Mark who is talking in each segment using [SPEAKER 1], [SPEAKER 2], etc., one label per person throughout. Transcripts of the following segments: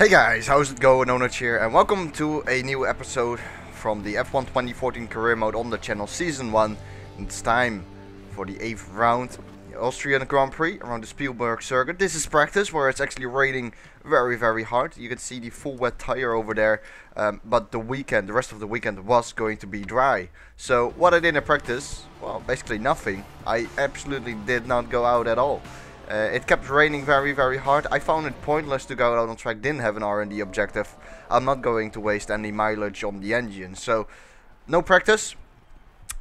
[SPEAKER 1] Hey guys, how's it going? Ownage here, and welcome to a new episode from the F1 2014 career mode on the channel, season 1. It's time for the 8th round, the Austrian Grand Prix around the Spielberg circuit. This is practice where it's actually raining very, very hard. You can see the full wet tire over there, um, but the weekend, the rest of the weekend was going to be dry. So what I did in practice, well, basically nothing. I absolutely did not go out at all. Uh, it kept raining very very hard. I found it pointless to go out on track, didn't have an R&D objective. I'm not going to waste any mileage on the engine. So no practice.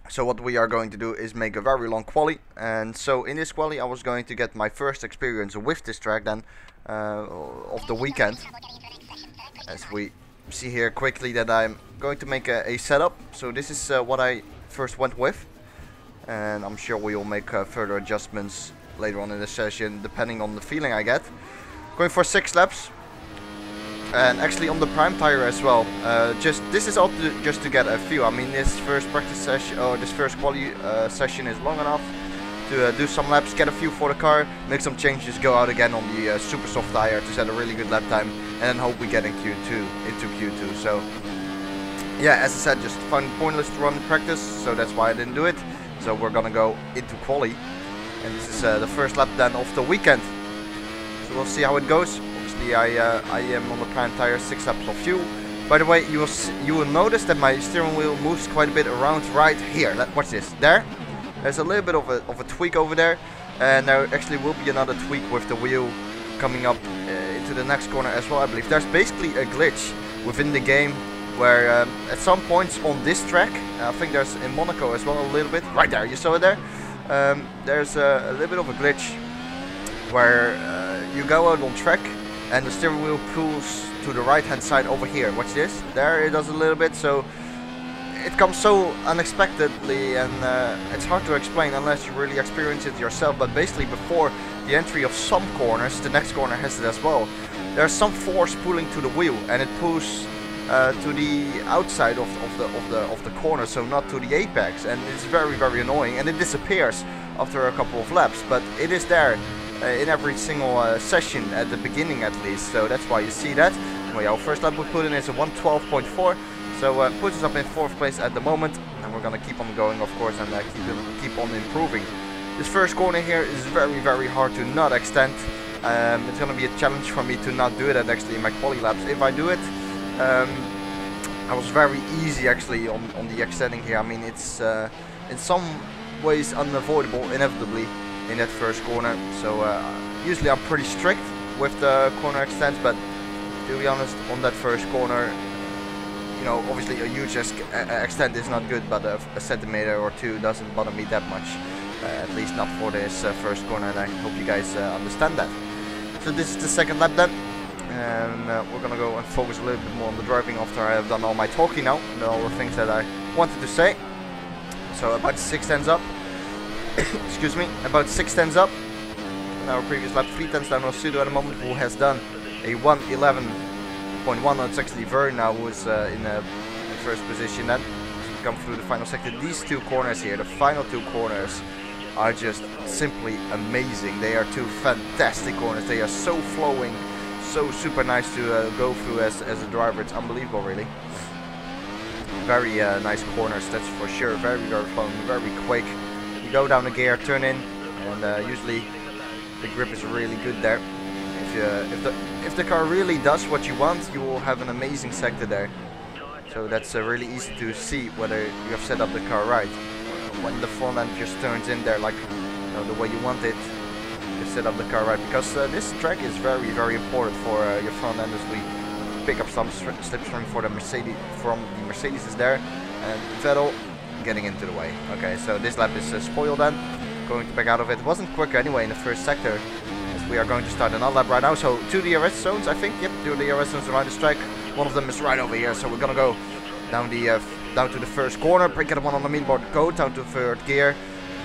[SPEAKER 1] So what we are going to do is make a very long quali. And so in this quali I was going to get my first experience with this track then uh, of the weekend. As we see here quickly that I'm going to make a, a setup. So this is uh, what I first went with. And I'm sure we will make uh, further adjustments later on in the session, depending on the feeling I get. Going for six laps. And actually on the prime tire as well. Uh, just this is all to, just to get a feel. I mean, this first practice session or this first quali uh, session is long enough to uh, do some laps, get a feel for the car, make some changes, go out again on the uh, super soft tire to set a really good lap time, and then hope we get in Q2 into Q2. So yeah, as I said, just found pointless to run practice, so that's why I didn't do it. So we're gonna go into quali. And this is uh, the first lap then of the weekend. So we'll see how it goes. Obviously I, uh, I am on the prime tire, 6 laps of fuel. By the way, you will, you will notice that my steering wheel moves quite a bit around right here. Let, watch this. There. There's a little bit of a, of a tweak over there. And there actually will be another tweak with the wheel coming up uh, into the next corner as well, I believe. There's basically a glitch within the game where um, at some points on this track, I think there's in Monaco as well a little bit, right there, you saw it there, um, there's a, a, little bit of a glitch where uh, you go out on track and the steering wheel pulls to the right hand side over here. Watch this. There it does a little bit. So it comes so unexpectedly and uh, it's hard to explain unless you really experience it yourself. But basically before the entry of some corners, the next corner has it as well. There's some force pulling to the wheel and it pulls uh, to the outside of, of, the of the of the corner, so not to the apex, and it's very very annoying. And it disappears after a couple of laps, but it is there uh, in every single uh, session at the beginning at least. So that's why you see that. Well, our first lap we put in is a 112.4, so uh, puts us up in fourth place at the moment, and we're gonna keep on going, of course, and uh, keep keep on improving. This first corner here is very very hard to not extend. Um, it's gonna be a challenge for me to not do it at actually in my quali laps. If I do it, um, I was very easy actually on, on the extending here. I mean, it's uh, in some ways unavoidable, inevitably, in that first corner. So uh, usually I'm pretty strict with the corner extents, but to be honest, on that first corner, you know, obviously a huge extent is not good, but a, a, centimeter or two doesn't bother me that much. Uh, at least not for this uh, first corner, and I hope you guys uh, understand that. So this is the second lap then and uh, we're gonna go and focus a little bit more on the driving after I have done all my talking now and all the things that I wanted to say. So about six tenths up, excuse me, about six tenths up. Our previous lap, three tenths down on Sutil at the moment, who has done a 111.1. It's actually Vergne now is uh, in, uh, in first position then. Come through the final sector. These two corners here, the final two corners, are just simply amazing. They are two fantastic corners. They are so flowing so super nice to uh, go through as, as a driver. It's unbelievable, really. Very uh, nice corners, that's for sure. Very, very fun, very quick. You go down the gear, turn in, and uh, usually the grip is really good there. If, you, if, the, if the car really does what you want, you will have an amazing sector there. So that's uh, really easy to see whether you have set up the car right. When the front end just turns in there like you know, the way you want it, set up the car right because uh, this track is very very important for uh, your front end as we pick up some slipstream for the Mercedes from the Mercedes is there and Vettel getting into the way. Okay so this lap is uh, spoiled then going to back out of it. wasn't quick anyway in the first sector as we are going to start another lap right now. So two DRS zones I think. Yep two DRS zones around this track. One of them is right over here so we're gonna go down the uh, down to the first corner up one on the mean board go down to third gear.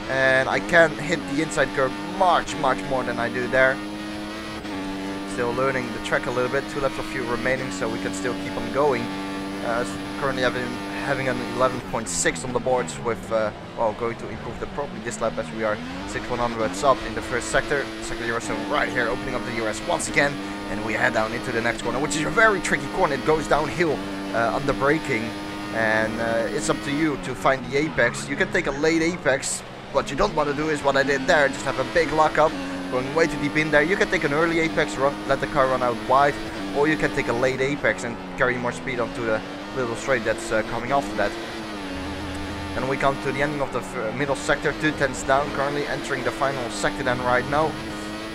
[SPEAKER 1] And I can hit the inside curve much much more than I do there still learning the track a little bit two laps of fuel remaining so we can still keep on going uh, currently having having an 11.6 on the boards with uh, well going to improve the probably this lap as we are 6 100s up in the first sector second DRS zone right here opening up the DRS once again And we head down into the next corner, which is a very tricky corner. It goes downhill uh, under braking. And uh, it's up to you to find the apex. You can take a late apex. What you don't want to do is what I did there. Just have a big lockup going way too deep in there. You can take an early apex, run, let the car run out wide. Or you can take a late apex and carry more speed onto the little straight that's uh, coming after that. And we come to the ending of the middle sector, two tenths down, currently entering the final sector then right now.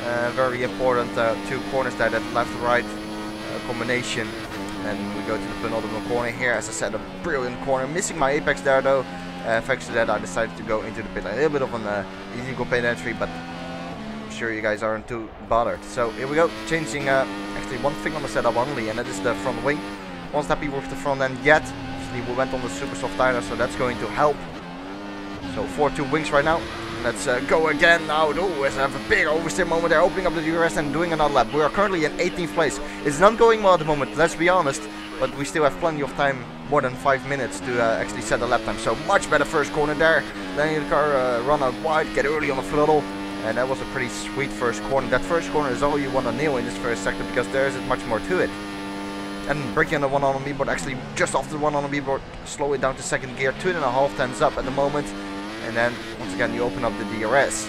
[SPEAKER 1] Uh, very important uh, two corners there, that left-right uh, combination. And we go to the penultimate corner here, as I said, a brilliant corner. Missing my apex there though. Uh, thanks to that I decided to go into the pit. A little bit of an uh, illegal pit entry, but I'm sure you guys aren't too bothered. So here we go, changing uh, actually one thing on the setup only, and that is the front wing. Wasn't happy with the front end yet, we went on the super soft tire, so that's going to help. So 4-2 wings right now. Let's uh, go again now. Oh, we have a big oversteer moment there, opening up the DRS and doing another lap. We are currently in 18th place. It's not going well at the moment, let's be honest. But we still have plenty of time, more than 5 minutes to uh, actually set the lap time. So much better first corner there. Letting the car uh, run out wide, get early on the throttle. And that was a pretty sweet first corner. That first corner is all you want to nail in this first sector because there isn't much more to it and breaking on the one on the board actually just off the one on the board slow it down to second gear two and a half up at the moment and then once again you open up the DRS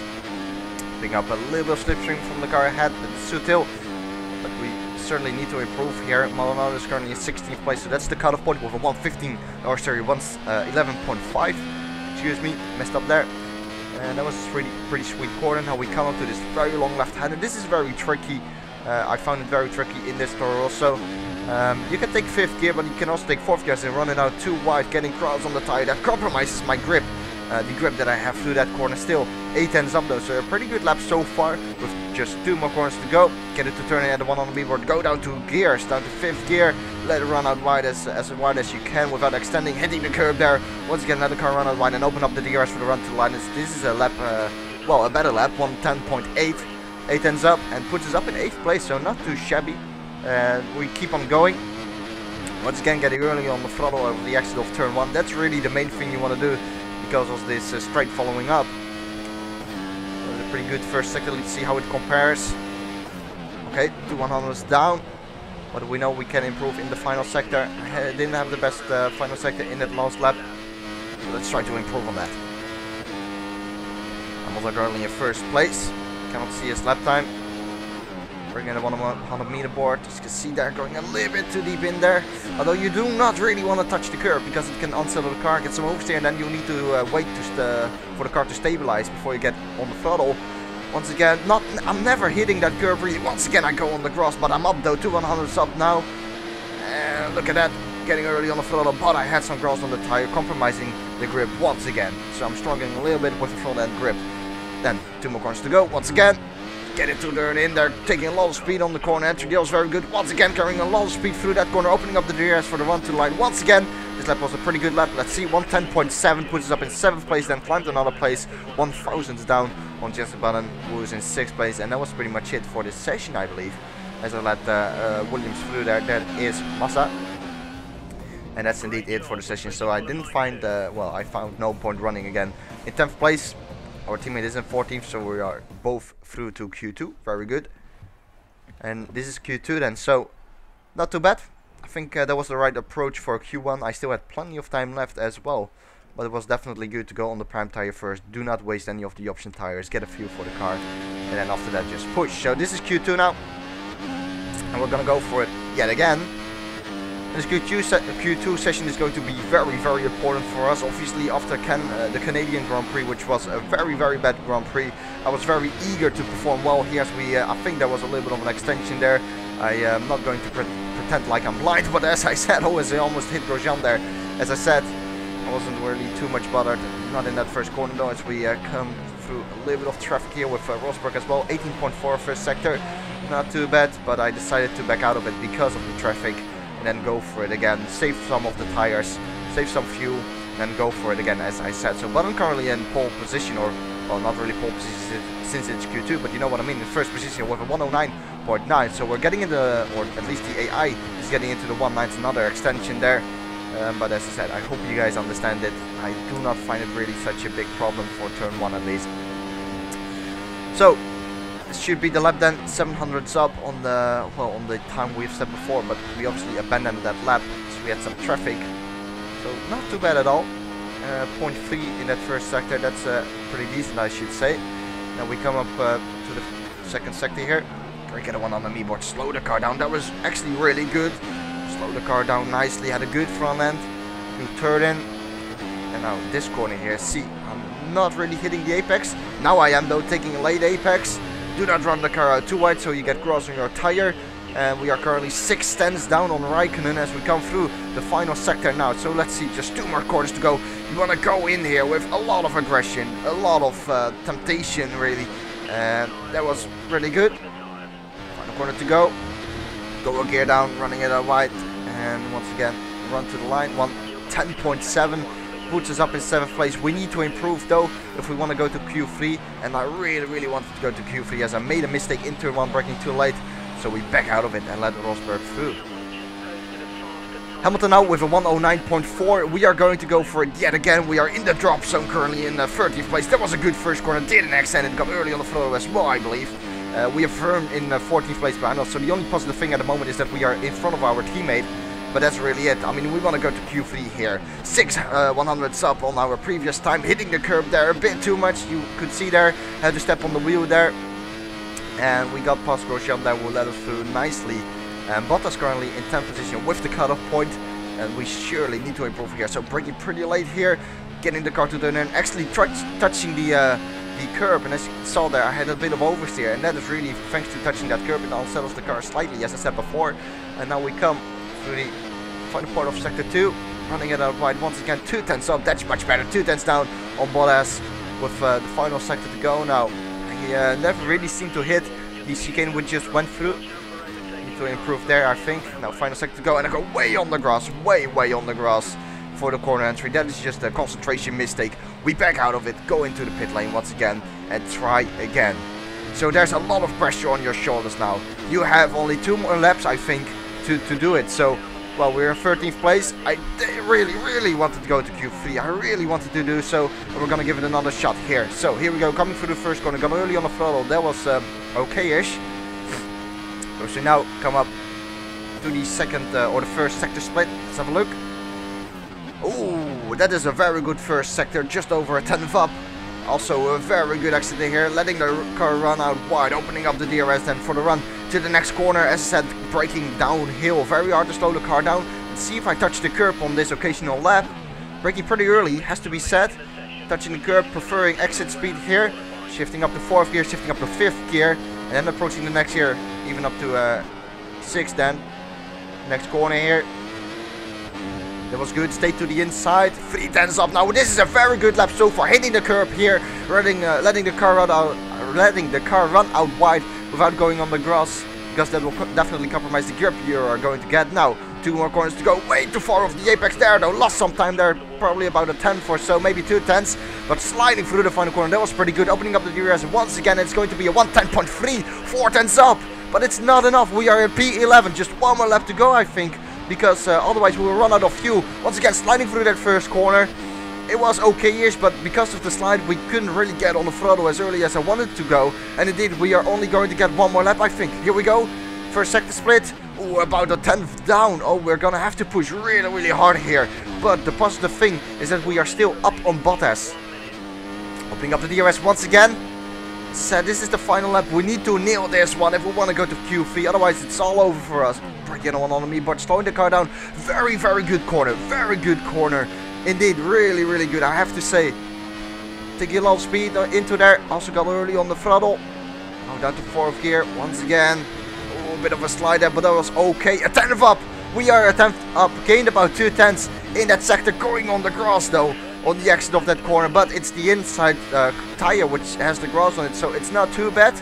[SPEAKER 1] picking up a little bit of slipstream from the car ahead but we certainly need to improve here. Maldonado is currently in 16th place so that's the cutoff point with a 115 or sorry 111.5 uh, excuse me messed up there. And that was a pretty pretty sweet corner. Now we come up to this very long left hand and this is very tricky. Uh, I found it very tricky in this store also. Um, you can take 5th gear, but you can also take 4th gear and run it out too wide, getting crowds on the tire. That compromises my grip, uh, the grip that I have through that corner still. 8 tenths up though, so a pretty good lap so far, with just two more corners to go. Get it to turn at the one on the B-board, go down to gears, down to 5th gear, let it run out wide as, as wide as you can without extending, hitting the curb there. Once again, let the car run out wide and open up the DRS for the run to the line. This is a lap, uh, well, a better lap, 110.8. 8 ends up and puts us up in 8th place, so not too shabby and we keep on going. Once again getting early on the throttle of the exit of turn 1. That's really the main thing you want to do because of this uh, straight following up. Pretty good first sector. Let's see how it compares. Okay, two 100s down. But we know we can improve in the final sector. I didn't have the best uh, final sector in that last lap. So let's try to improve on that. I'm also currently in first place. Cannot see his lap time. Bringing the 100 meter board. As you can see they're going a little bit too deep in there. Although you do not really want to touch the curb because it can unsettle the car, get some oversteer, and then you need to uh, wait to for the car to stabilize before you get on the throttle. Once again, not I'm never hitting that curb really. Once again, I go on the grass, but I'm up though. 200s up now. And look at that, getting early on the throttle, but I had some grass on the tire, compromising the grip once again. So I'm struggling a little bit with the front end grip. Then two more corners to go. Once again, Get it to turn in. They're taking a lot of speed on the corner. Is very good. Once again, carrying a lot of speed through that corner, opening up the DRS for the one-two line. Once again, this lap was a pretty good lap. Let's see, 110.7 puts us up in 7th place, then climbed another place, 1000 down on Jenson Button, who was in 6th place. And that was pretty much it for this session, I believe. As I let uh, uh, Williams through there, that is Massa. And that's indeed it for the session. So I didn't find, uh, well, I found no point running again. In 10th place, our teammate is in 14th, so we are both through to Q2. Very good. And this is Q2 then, so not too bad. I think uh, that was the right approach for Q1. I still had plenty of time left as well. But it was definitely good to go on the prime tire first. Do not waste any of the option tires. Get a feel for the car. And then after that just push. So this is Q2 now. And we're gonna go for it yet again. This Q2, se Q2 session is going to be very, very important for us. Obviously, after uh, the Canadian Grand Prix, which was a very, very bad Grand Prix, I was very eager to perform well here. As we, uh, I think there was a little bit of an extension there. I am not going to pre pretend like I'm blind, but as I said, always I almost hit Grosjean there. As I said, I wasn't really too much bothered. Not in that first corner though, as we uh, come through a little bit of traffic here with uh, Rosberg as well. 18.4 first sector, not too bad, but I decided to back out of it because of the traffic and then go for it again. Save some of the tires, save some fuel, and then go for it again as I said. So Button currently in pole position, or well not really pole position since it's Q2, but you know what I mean, in first position with a 109.9. So we're getting into, or at least the AI is getting into the 1.9, another extension there. Um, but as I said, I hope you guys understand it. I do not find it really such a big problem for turn 1 at least. So, should be the lap then 700 sub on the well on the time we've said before but we obviously abandoned that lap so we had some traffic. So not too bad at all. Uh, 0.3 in that first sector that's uh, pretty decent I should say. Now we come up uh, to the second sector here. Drake had one on the me board. Slow the car down. That was actually really good. Slow the car down nicely. Had a good front end. Good turn in. And now this corner here. See I'm not really hitting the apex. Now I am though taking a late apex do not run the car out too wide so you get grass on your tire. And we are currently 6 tenths down on Raikkonen as we come through the final sector now. So let's see, just two more corners to go. You want to go in here with a lot of aggression, a lot of uh, temptation really. And that was really good. Final corner to go. Go a gear down, running it out wide. And once again, run to the line. 110.7 puts us up in 7th place. We need to improve though if we want to go to Q3 and I really really wanted to go to Q3 as I made a mistake in turn 1 braking too late so we back out of it and let Rosberg through. Hamilton out with a 109.4. We are going to go for it yet again. We are in the drop zone currently in the 30th place. That was a good first corner. Didn't extend it. Got early on the floor as well, I believe. Uh, we are firm in 14th place behind us. So the only positive thing at the moment is that we are in front of our teammate. But that's really it. I mean, we want to go to Q3 here. 6 uh, 100s up on our previous time. Hitting the curb there a bit too much. You could see there. Had to step on the wheel there. And we got past Grosjean that will let us through nicely. And Bottas currently in 10th position with the cutoff point. And we surely need to improve here. So braking pretty late here. Getting the car to turn in. Actually touching the... Uh, the curb and as you saw there I had a bit of oversteer and that is really thanks to touching that curb and all settles the car slightly as I said before and now we come through the final part of sector 2 running it out wide once again. 2 tenths up. That's much better. 2 tenths down on Bottas with uh, the final sector to go. Now he uh, never really seemed to hit. The chicane we just went through. Need to improve there I think. Now final sector to go. And I go way on the grass. Way way on the grass for the corner entry. That is just a concentration mistake. We back out of it, go into the pit lane once again and try again. So there's a lot of pressure on your shoulders now. You have only two more laps, I think, to, to do it. So, well, we're in 13th place. I really, really wanted to go to Q3. I really wanted to do so. We're going to give it another shot here. So, here we go, coming through the first corner. Got early on the throttle. That was um, okay-ish. So, so now come up to the second uh, or the first sector split. Let's have a look. Oh, that is a very good first sector, just over a 10th up. Also a very good exit here, letting the car run out wide, opening up the DRS then for the run to the next corner. As I said, braking downhill, very hard to slow the car down. Let's see if I touch the curb on this occasional lap. Braking pretty early, has to be said. Touching the curb, preferring exit speed here. Shifting up to 4th gear, shifting up to 5th gear. And then approaching the next gear, even up to uh, 6th then. Next corner here, that was good. Stay to the inside. Three tenths up now. This is a very good lap so far. Hitting the curb here, letting uh, letting the car run out, letting the car run out wide without going on the grass, because that will co definitely compromise the grip you are going to get. Now, two more corners to go. Way too far off the apex there, though. Lost some time there, probably about a tenth or so, maybe two tenths. But sliding through the final corner, that was pretty good. Opening up the DRS once again. It's going to be a 110.3, four tenths up. But it's not enough. We are at P11. Just one more lap to go, I think because uh, otherwise we will run out of fuel. Once again, sliding through that first corner. It was okay-ish, but because of the slide, we couldn't really get on the throttle as early as I wanted to go. And indeed, we are only going to get one more lap, I think. Here we go. First sector split. Oh, about a tenth down. Oh, we're gonna have to push really, really hard here. But the positive thing is that we are still up on Bottas. Opening up the DRS once again. Said this is the final lap. We need to nail this one if we want to go to Q3. Otherwise, it's all over for us. Get one on me, but slowing the car down. Very, very good corner. Very good corner. Indeed, really, really good. I have to say. Taking a lot of speed uh, into there. Also got early on the throttle. Now down to fourth gear once again. Oh, a bit of a slide there, but that was okay. A tenth up. We are a tenth up. Gained about two tenths in that sector. Going on the grass though on the exit of that corner, but it's the inside uh, tire which has the grass on it, so it's not too bad.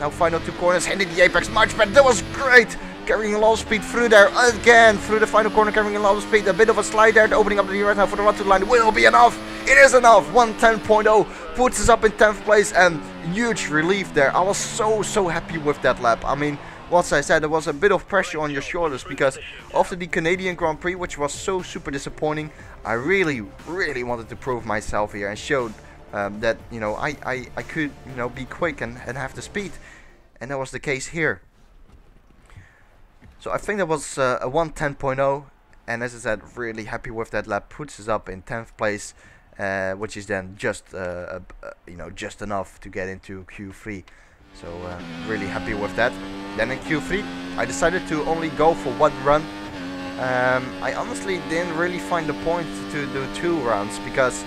[SPEAKER 1] Now final two corners, hitting the apex much better. That was great. Carrying a lot of speed through there again, through the final corner, carrying a lot of speed. A bit of a slide there, opening up the right now for the run to the line will be enough. It is enough. 110.0 puts us up in 10th place and huge relief there. I was so, so happy with that lap. I mean, once I said there was a bit of pressure on your shoulders because after the Canadian Grand Prix, which was so super disappointing, I really, really wanted to prove myself here and showed um, that you know I, I, I could you know be quick and, and have the speed. And that was the case here. So I think that was uh, a 110.0 and as I said really happy with that. Lap puts us up in 10th place uh, which is then just uh, you know just enough to get into Q3 so uh, really happy with that then in Q3 I decided to only go for one run um, I honestly didn't really find the point to do two rounds because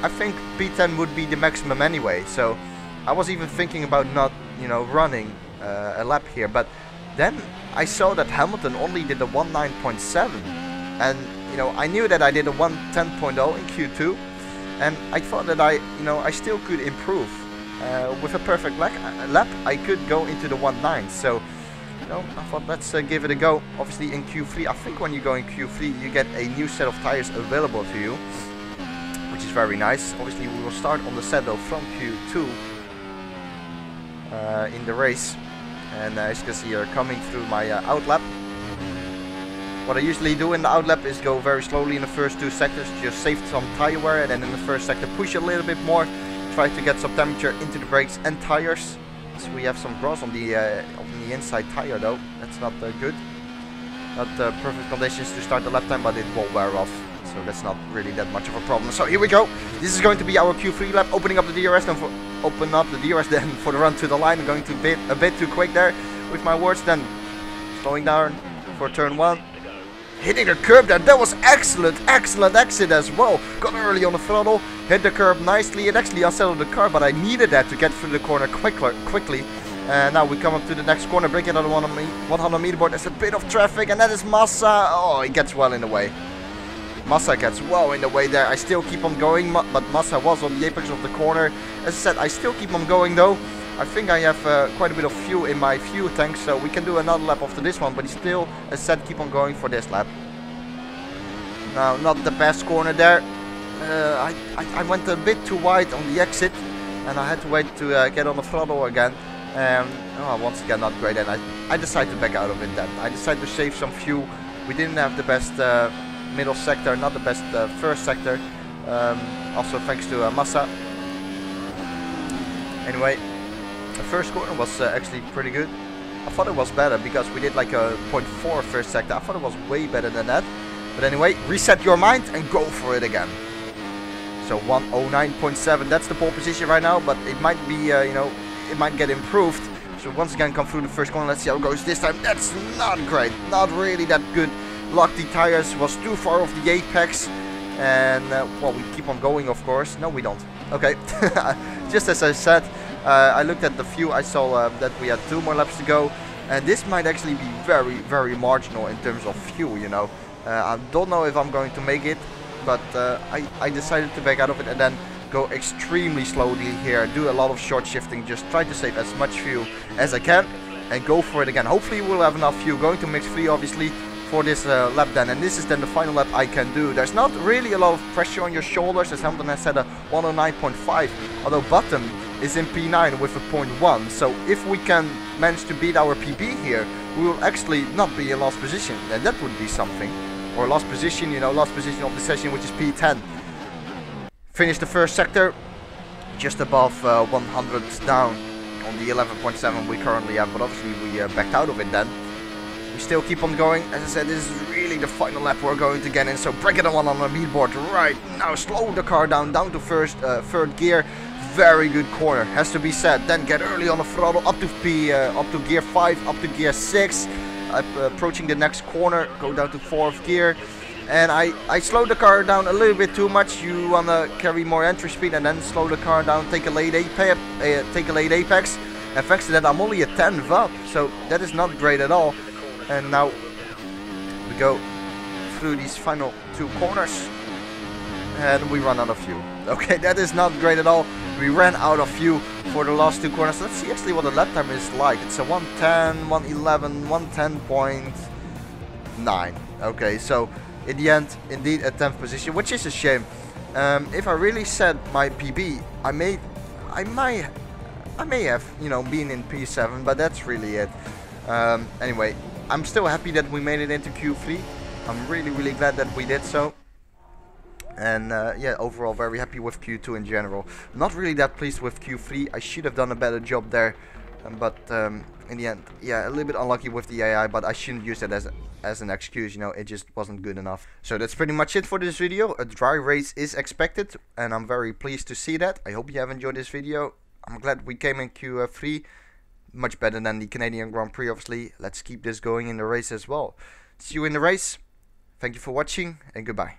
[SPEAKER 1] I think P10 would be the maximum anyway. So I was even thinking about not, you know, running uh, a lap here. But then I saw that Hamilton only did a 19.7. And, you know, I knew that I did a 110.0 in Q2. And I thought that I, you know, I still could improve. Uh, with a perfect lap, lap, I could go into the 1.9. So, you know, I thought let's uh, give it a go. Obviously in Q3, I think when you go in Q3, you get a new set of tires available to you which is very nice. Obviously we will start on the saddle from Q2 uh, in the race. And uh, as you can see, you're coming through my uh, outlap. What I usually do in the outlap is go very slowly in the first two sectors, just save some tire wear, and then in the first sector push a little bit more, try to get some temperature into the brakes and tires. So we have some gross on the uh, on the inside tire though. That's not uh, good. Not uh, perfect conditions to start the lap time, but it will wear off so that's not really that much of a problem. So here we go. This is going to be our Q3 lap, opening up the DRS, then for open up the DRS, then for the run to the line. Going to bit a bit too quick there with my words, then slowing down for turn one. Hitting the curb there, that was excellent, excellent exit as well. Got early on the throttle, hit the curb nicely. It actually unsettled the car, but I needed that to get through the corner quickly. quickly. And now we come up to the next corner, breaking out the 100 meter board. There's a bit of traffic, and that is Massa. Oh, he gets well in the way. Massa gets well in the way there. I still keep on going, but Massa was on the apex of the corner. As I said, I still keep on going though. I think I have uh, quite a bit of fuel in my fuel tank, so we can do another lap after this one, but he still, as I said, keep on going for this lap. Now, not the best corner there. Uh, I, I, I, went a bit too wide on the exit, and I had to wait to uh, get on the throttle again. Um, oh, once again, not great, and I, I decided to back out of it then. I decided to save some fuel. We didn't have the best uh, middle sector, not the best first sector. Um, also thanks to Massa. Anyway, the first corner was actually pretty good. I thought it was better because we did like a 0.4 first sector. I thought it was way better than that. But anyway, reset your mind and go for it again. So 109.7, that's the pole position right now, but it might be, uh, you know, it might get improved. So once again, come through the first corner. Let's see how it goes this time. That's not great. Not really that good. Lock the tires was too far off the apex. And, uh, well, we keep on going, of course. No, we don't. Okay. Just as I said, uh, I looked at the fuel. I saw uh, that we had two more laps to go. And this might actually be very, very marginal in terms of fuel, you know. Uh, I don't know if I'm going to make it. But uh, I, I decided to back out of it and then go extremely slowly here. Do a lot of short shifting. Just try to save as much fuel as I can. And go for it again. Hopefully we'll have enough fuel. Going to mix 3 obviously for this uh, lap then and this is then the final lap I can do. There's not really a lot of pressure on your shoulders as Hamilton has set a 109.5 although Button is in P9 with a 0.1 so if we can manage to beat our PB here we will actually not be in last position and that would be something. Or last position, you know, last position of the session which is P10. Finish the first sector just above uh, 100 down on the 11.7 we currently have but obviously we uh, backed out of it then. We still keep on going. As I said, this is really the final lap we're going to get in. So break it on on the leaderboard right now. Slow the car down, down to first, uh, third gear. Very good corner, has to be said. Then get early on the throttle, up to P, uh, up to gear 5, up to gear 6. Uh, approaching the next corner, go down to fourth gear. And I, I slowed the car down a little bit too much. You wanna carry more entry speed and then slow the car down, take a late apex, uh, take a late apex. To that, I'm only a 10 up, so that is not great at all. And now we go through these final two corners and we run out of fuel. Okay, that is not great at all. We ran out of fuel for the last two corners. Let's see actually what the lap time is like. It's a 110, 111, 110.9. Okay, so in the end, indeed a 10th position, which is a shame. Um, if I really set my PB, I may, I might, I may have, you know, been in P7, but that's really it. Um, anyway, I'm still happy that we made it into Q3. I'm really, really glad that we did so. And uh, yeah overall very happy with Q2 in general. Not really that pleased with Q3 I should have done a better job there um, but um, in the end yeah a little bit unlucky with the AI but I shouldn't use that as as an excuse you know it just wasn't good enough. So that's pretty much it for this video. A dry race is expected and I'm very pleased to see that. I hope you have enjoyed this video. I'm glad we came in Q3 much better than the Canadian Grand Prix obviously. Let's keep this going in the race as well. See you in the race. Thank you for watching and goodbye